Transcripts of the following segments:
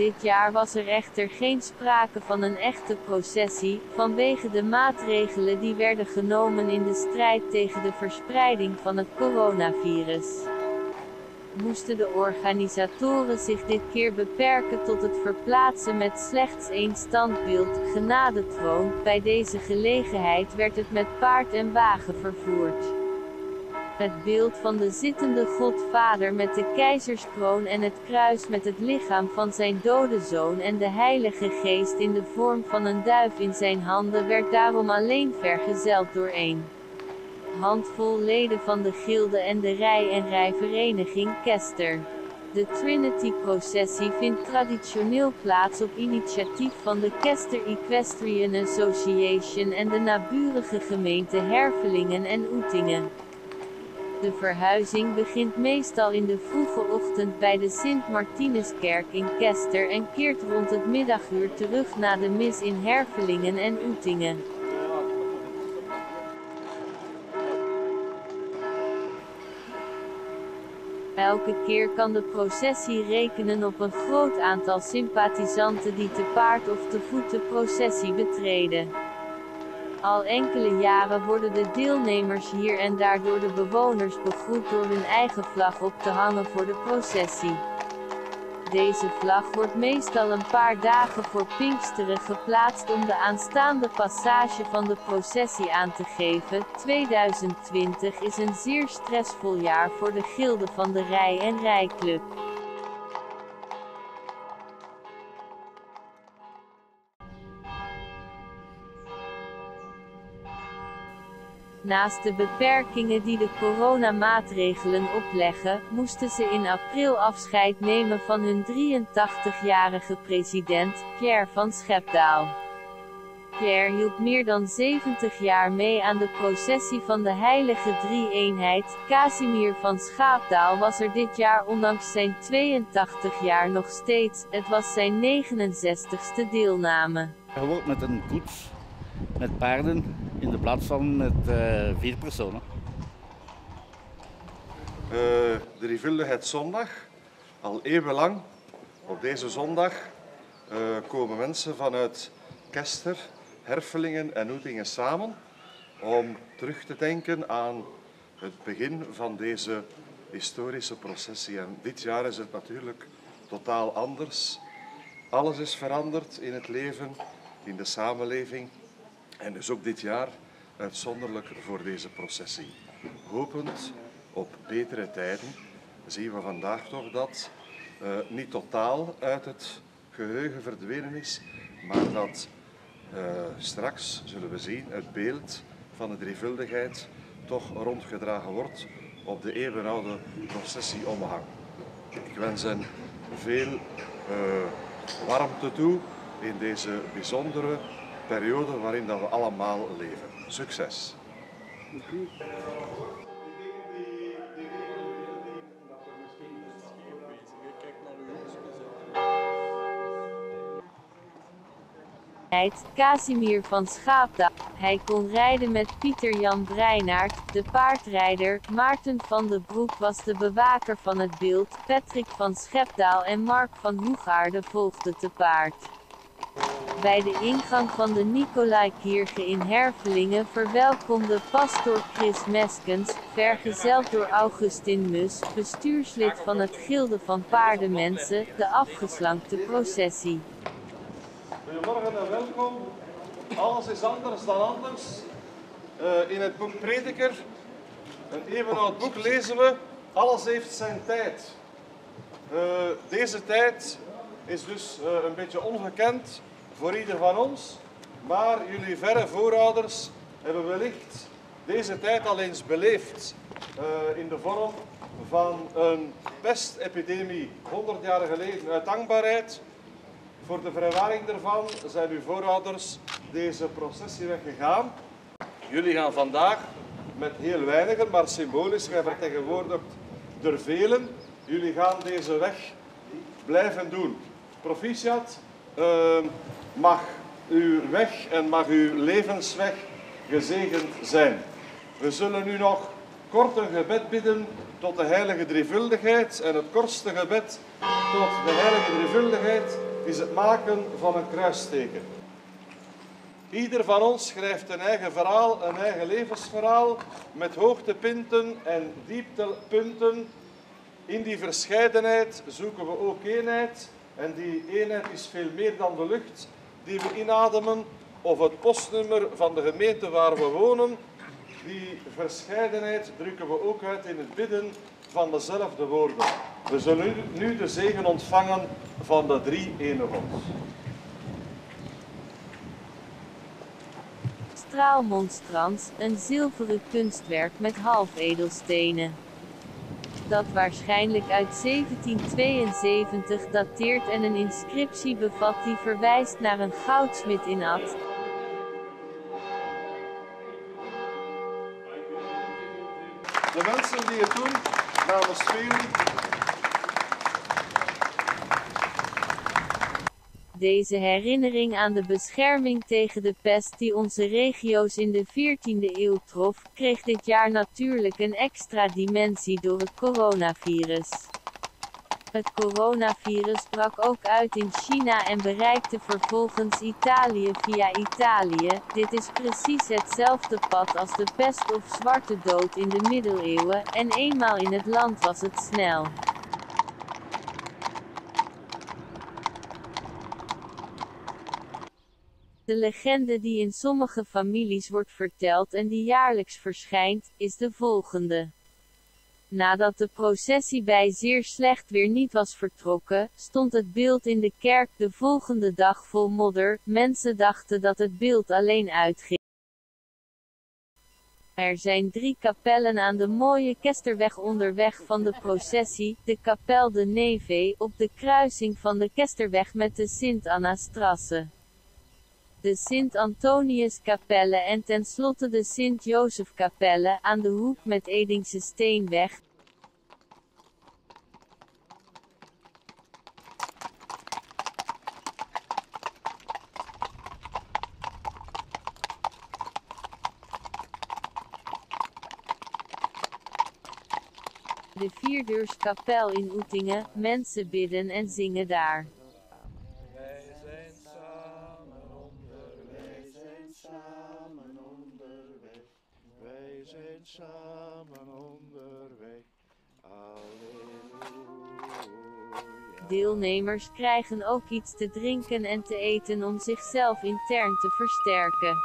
Dit jaar was er echter geen sprake van een echte processie, vanwege de maatregelen die werden genomen in de strijd tegen de verspreiding van het coronavirus. Moesten de organisatoren zich dit keer beperken tot het verplaatsen met slechts één standbeeld, genadetroon, bij deze gelegenheid werd het met paard en wagen vervoerd. Het beeld van de zittende Godvader met de keizerskroon en het kruis met het lichaam van zijn dode zoon en de Heilige Geest in de vorm van een duif in zijn handen werd daarom alleen vergezeld door één handvol leden van de gilde en de rij- en rijvereniging Kester. De Trinity-processie vindt traditioneel plaats op initiatief van de Kester Equestrian Association en de naburige gemeente Hervelingen en Oetingen. De verhuizing begint meestal in de vroege ochtend bij de Sint-Martinuskerk in Kester en keert rond het middaguur terug na de mis in Hervelingen en Oetingen. Elke keer kan de processie rekenen op een groot aantal sympathisanten die te paard of te voet de processie betreden. Al enkele jaren worden de deelnemers hier en daar door de bewoners begroet door hun eigen vlag op te hangen voor de processie. Deze vlag wordt meestal een paar dagen voor Pinksteren geplaatst om de aanstaande passage van de processie aan te geven. 2020 is een zeer stressvol jaar voor de gilde van de Rij- en Rijclub. Naast de beperkingen die de coronamaatregelen opleggen, moesten ze in april afscheid nemen van hun 83-jarige president, Pierre van Schepdaal. Pierre hielp meer dan 70 jaar mee aan de processie van de heilige drie-eenheid. Casimir van Schaapdaal was er dit jaar ondanks zijn 82 jaar nog steeds, het was zijn 69ste deelname. Gewoon met een koets, met paarden, in de plaats van met uh, vier personen. Uh, de Rivuldigheidszondag, al eeuwenlang, op deze zondag uh, komen mensen vanuit Kester, Herfelingen en Oetingen samen om terug te denken aan het begin van deze historische processie. En dit jaar is het natuurlijk totaal anders. Alles is veranderd in het leven, in de samenleving. En dus ook dit jaar uitzonderlijk voor deze processie. Hopend op betere tijden zien we vandaag toch dat uh, niet totaal uit het geheugen verdwenen is, maar dat uh, straks zullen we zien het beeld van de drievuldigheid toch rondgedragen wordt op de eeuwenoude processieomhang. Ik wens hen veel uh, warmte toe in deze bijzondere periode waarin dat we allemaal leven. Succes! Casimir van Schaapda. Hij kon rijden met Pieter Jan Breinaert, de paardrijder, Maarten van den Broek was de bewaker van het beeld, Patrick van Schepdaal en Mark van Hoegaarde volgden te paard. Bij de ingang van de Nicolaikirche in Hervelingen verwelkomde pastoor Chris Meskens, vergezeld door Augustin Mus, bestuurslid van het Gilde van Paardenmensen, de afgeslankte processie. Goedemorgen en welkom. Alles is anders dan anders. Uh, in het boek Prediker, een eeuwenoud boek, lezen we: Alles heeft zijn tijd. Uh, deze tijd is dus uh, een beetje ongekend voor ieder van ons, maar jullie verre voorouders hebben wellicht deze tijd al eens beleefd in de vorm van een pestepidemie 100 jaar geleden uit dankbaarheid voor de verwaring daarvan zijn uw voorouders deze processie weggegaan. Jullie gaan vandaag met heel weinigen, maar symbolisch vertegenwoordigd door velen. Jullie gaan deze weg blijven doen. Proficiat, uh, mag uw weg en mag uw levensweg gezegend zijn. We zullen nu nog kort een gebed bidden tot de heilige drievuldigheid. En het kortste gebed tot de heilige drievuldigheid is het maken van een kruisteken. Ieder van ons schrijft een eigen verhaal, een eigen levensverhaal, met hoogtepunten en dieptepunten. In die verscheidenheid zoeken we ook eenheid. En die eenheid is veel meer dan de lucht die we inademen of het postnummer van de gemeente waar we wonen. Die verscheidenheid drukken we ook uit in het bidden van dezelfde woorden. We zullen nu de zegen ontvangen van de drie ene God. Straalmonstrans, een zilveren kunstwerk met halfedelstenen. Dat waarschijnlijk uit 1772 dateert en een inscriptie bevat die verwijst naar een goudsmid in Ad. De mensen die het doen namens velen Deze herinnering aan de bescherming tegen de pest die onze regio's in de 14e eeuw trof, kreeg dit jaar natuurlijk een extra dimensie door het coronavirus. Het coronavirus brak ook uit in China en bereikte vervolgens Italië via Italië. Dit is precies hetzelfde pad als de pest of zwarte dood in de middeleeuwen, en eenmaal in het land was het snel. De legende die in sommige families wordt verteld en die jaarlijks verschijnt, is de volgende. Nadat de processie bij zeer slecht weer niet was vertrokken, stond het beeld in de kerk de volgende dag vol modder. Mensen dachten dat het beeld alleen uitging. Er zijn drie kapellen aan de mooie Kesterweg onderweg van de processie, de kapel de Neve op de kruising van de Kesterweg met de Sint-Anna-strasse de Sint-Antoniuskapelle en tenslotte de Sint-Jozefkapelle aan de hoek met Edingse Steenweg. De Vierdeurskapel in Oetingen, mensen bidden en zingen daar. Deelnemers krijgen ook iets te drinken en te eten om zichzelf intern te versterken.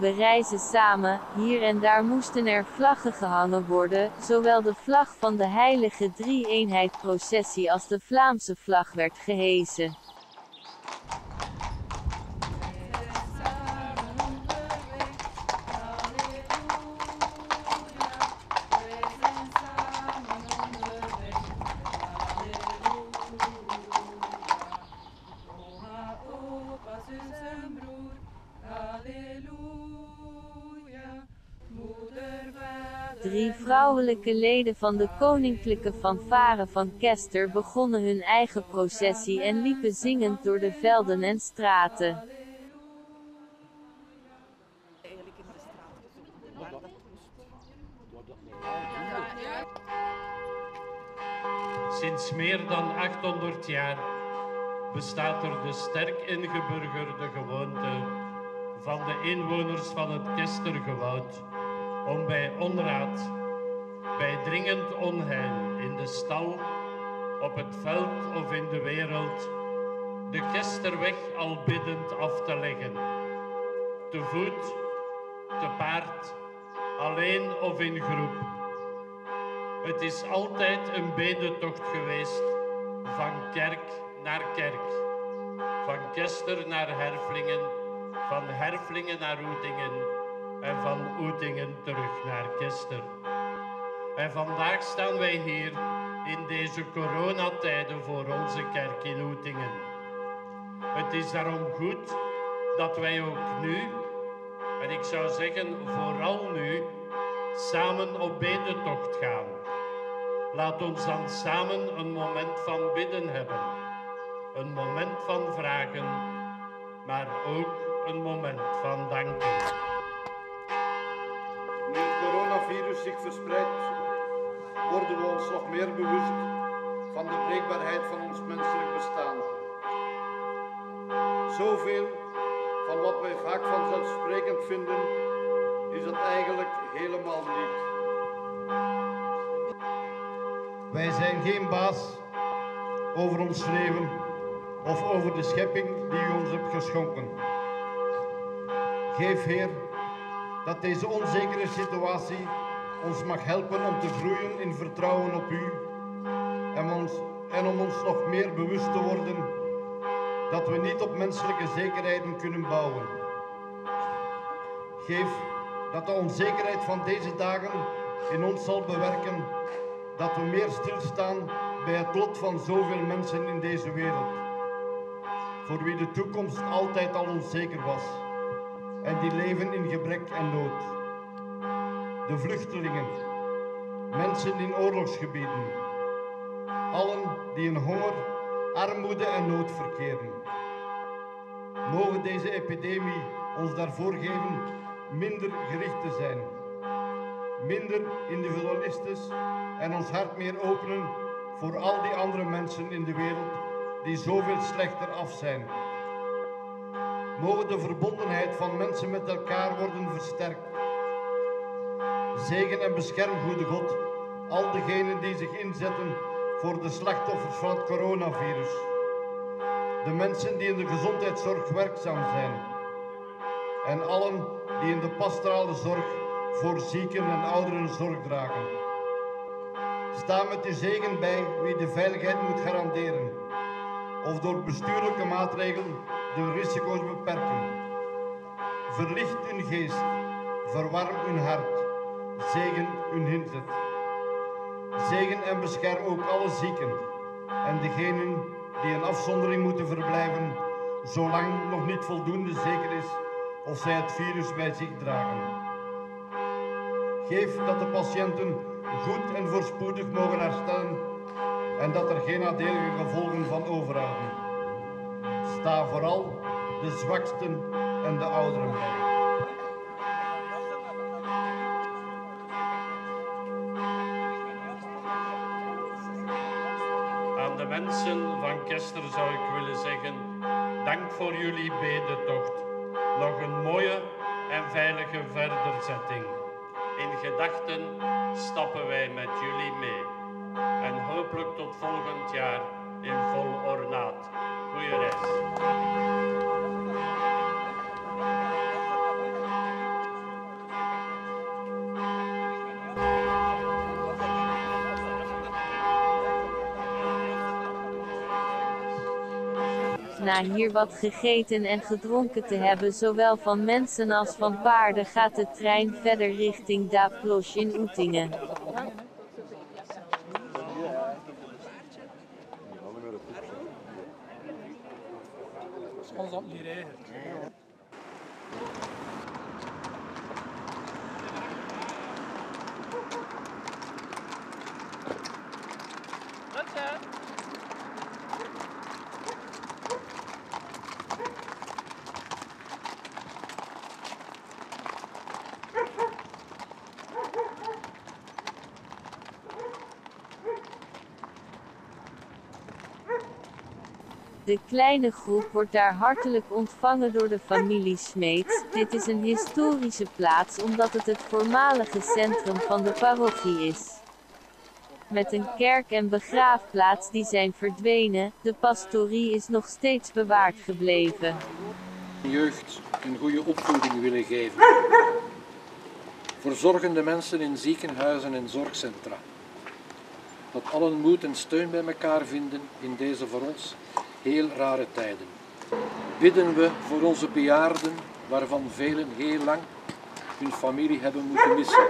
We reizen samen, hier en daar moesten er vlaggen gehangen worden, zowel de vlag van de heilige drie-eenheid processie als de Vlaamse vlag werd gehesen. Vrouwelijke leden van de koninklijke fanfare van Kester begonnen hun eigen processie en liepen zingend door de velden en straten. De. Sinds meer dan 800 jaar bestaat er de sterk ingeburgerde gewoonte van de inwoners van het Kestergewoud om bij onraad, bij dringend onheil in de stal, op het veld of in de wereld, de Kesterweg al biddend af te leggen. Te voet, te paard, alleen of in groep. Het is altijd een bedentocht geweest, van kerk naar kerk, van Kester naar Herflingen, van Herflingen naar Oetingen en van Oetingen terug naar Kester. En vandaag staan wij hier in deze coronatijden voor onze kerk in Oetingen. Het is daarom goed dat wij ook nu, en ik zou zeggen vooral nu, samen op bedentocht gaan. Laat ons dan samen een moment van bidden hebben. Een moment van vragen, maar ook een moment van danken. Nu het coronavirus zich verspreidt, worden we ons nog meer bewust van de breekbaarheid van ons menselijk bestaan. Zoveel van wat wij vaak vanzelfsprekend vinden, is dat eigenlijk helemaal niet. Wij zijn geen baas over ons leven of over de schepping die u ons hebt geschonken. Geef Heer dat deze onzekere situatie ons mag helpen om te groeien in vertrouwen op U en, ons, en om ons nog meer bewust te worden dat we niet op menselijke zekerheden kunnen bouwen. Geef dat de onzekerheid van deze dagen in ons zal bewerken dat we meer stilstaan bij het lot van zoveel mensen in deze wereld, voor wie de toekomst altijd al onzeker was en die leven in gebrek en nood. De vluchtelingen, mensen in oorlogsgebieden, allen die in honger, armoede en nood verkeren. Mogen deze epidemie ons daarvoor geven minder gericht te zijn, minder individualistisch en ons hart meer openen voor al die andere mensen in de wereld die zoveel slechter af zijn. Mogen de verbondenheid van mensen met elkaar worden versterkt. Zegen en bescherm, goede God, al degenen die zich inzetten voor de slachtoffers van het coronavirus. De mensen die in de gezondheidszorg werkzaam zijn. En allen die in de pastorale zorg voor zieken en ouderen zorg dragen. Sta met uw zegen bij wie de veiligheid moet garanderen. Of door bestuurlijke maatregelen de risico's beperken. Verlicht uw geest, verwarm uw hart, zegen uw inzet. Zegen en bescherm ook alle zieken en degenen die in afzondering moeten verblijven, zolang nog niet voldoende zeker is of zij het virus bij zich dragen. Geef dat de patiënten goed en voorspoedig mogen herstellen en dat er geen nadelige gevolgen van overhouden. Sta vooral de zwaksten en de ouderen bij. Aan de mensen van Kester zou ik willen zeggen, dank voor jullie bedentocht. Nog een mooie en veilige verderzetting. In gedachten stappen wij met jullie mee. En hopelijk tot volgend jaar in vol ornaat. Goeie reis. Hier wat gegeten en gedronken te hebben zowel van mensen als van paarden gaat de trein verder richting Da Plosch in Oetingen. De kleine groep wordt daar hartelijk ontvangen door de familie Smeets. Dit is een historische plaats omdat het het voormalige centrum van de parochie is. Met een kerk en begraafplaats die zijn verdwenen, de pastorie is nog steeds bewaard gebleven. jeugd een goede opvoeding willen geven. Verzorgende mensen in ziekenhuizen en zorgcentra. Dat allen moed en steun bij elkaar vinden in deze voor ons heel rare tijden. Bidden we voor onze bejaarden, waarvan velen heel lang hun familie hebben moeten missen.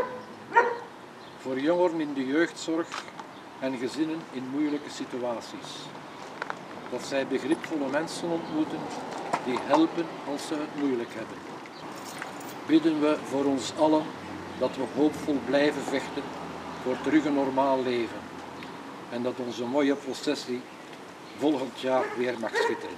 Voor jongeren in de jeugdzorg en gezinnen in moeilijke situaties. Dat zij begripvolle mensen ontmoeten die helpen als ze het moeilijk hebben. Bidden we voor ons allen dat we hoopvol blijven vechten voor terug een normaal leven en dat onze mooie processie volgend jaar weer mag schitteren.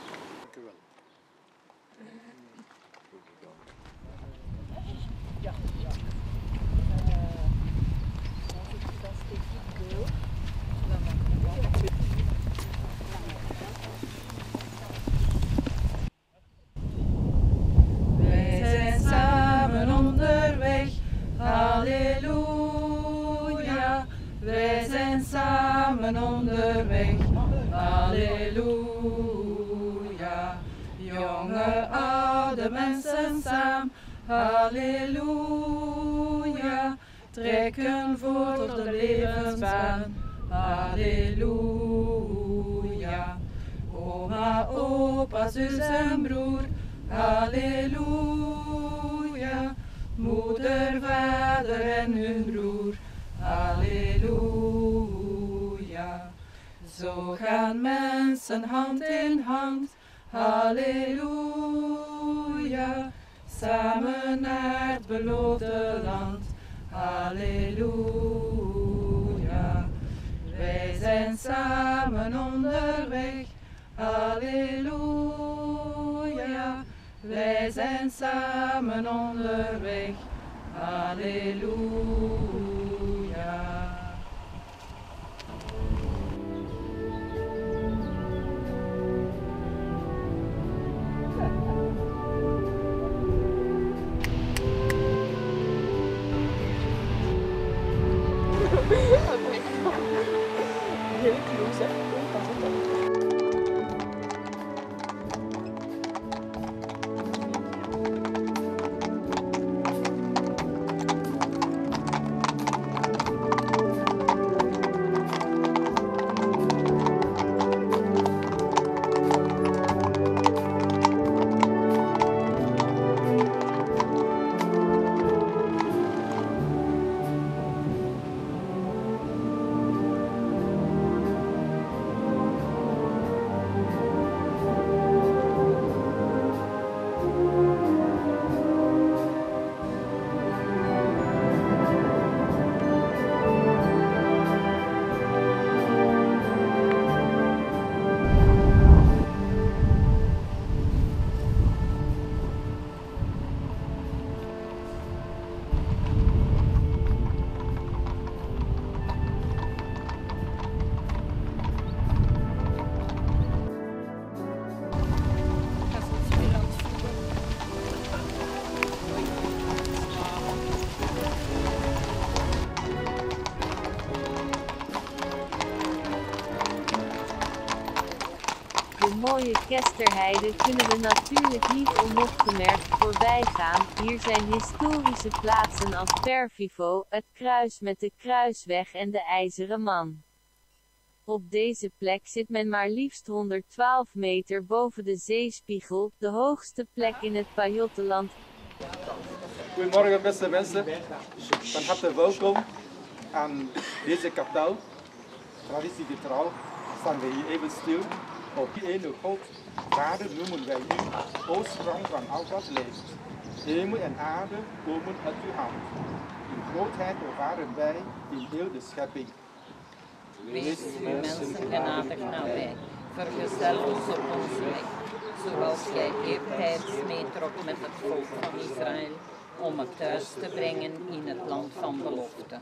Halleluja. Wij zijn samen onderweg, Jonge, oude mensen samen, halleluja. Trekken voort op de levensbaan, halleluja. Oma, opa, zus en broer, halleluja. Moeder, vader en hun broer, halleluja. Zo gaan mensen hand in hand, halleluja. Samen naar het beloofde land, halleluja. Wij zijn samen onderweg, halleluja. Wij zijn samen onderweg, halleluja. Kesterheide kunnen we natuurlijk niet onopgemerkt voorbij gaan. Hier zijn historische plaatsen als Pervivo, het kruis met de kruisweg en de IJzeren Man. Op deze plek zit men maar liefst 112 meter boven de zeespiegel, de hoogste plek in het Pajottenland. Goedemorgen beste mensen, van harte welkom aan deze kapel. Traditiegetrouw staan we hier even stil. Op die ene God, Vader noemen wij u, oorsprong van al wat leeft. Hemel en aarde komen uit uw hand. In grootheid ervaren wij in heel de schepping. Wees u mensen genadig nabij. Vergezel ons op onze weg, zoals gij eertijds meetrok met het volk van Israël, om het thuis te brengen in het land van belofte.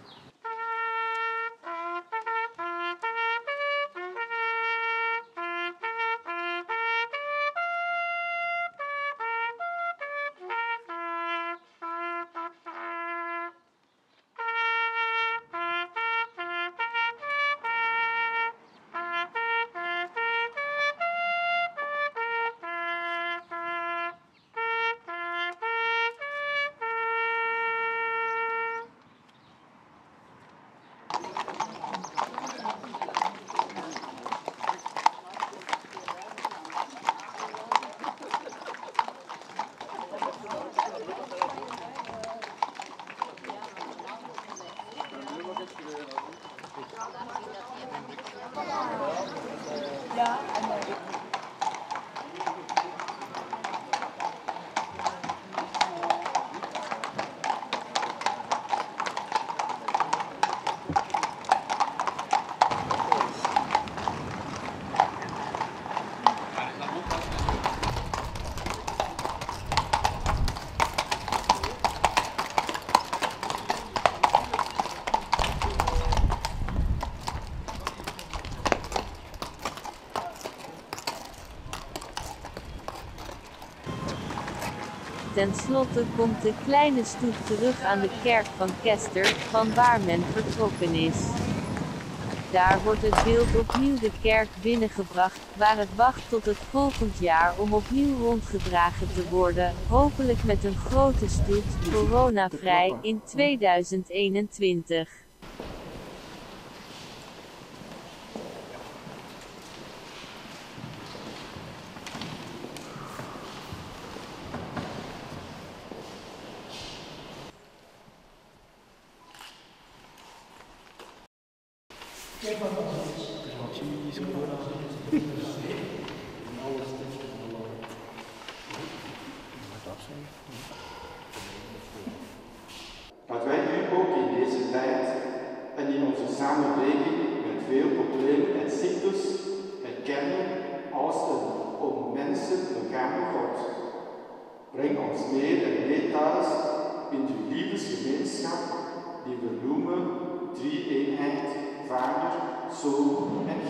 Ten slotte komt de kleine stoet terug aan de kerk van Kester, van waar men vertrokken is. Daar wordt het beeld opnieuw de kerk binnengebracht, waar het wacht tot het volgend jaar om opnieuw rondgedragen te worden, hopelijk met een grote stoet, coronavrij, in 2021. Dat wij nu ook in deze tijd en in onze samenleving met veel problemen en ziektes herkennen als een om mensen begaande God. Breng ons meer en meer thuis in de liefdesgemeenschap die we noemen drie eenheid, Vader, Zoon en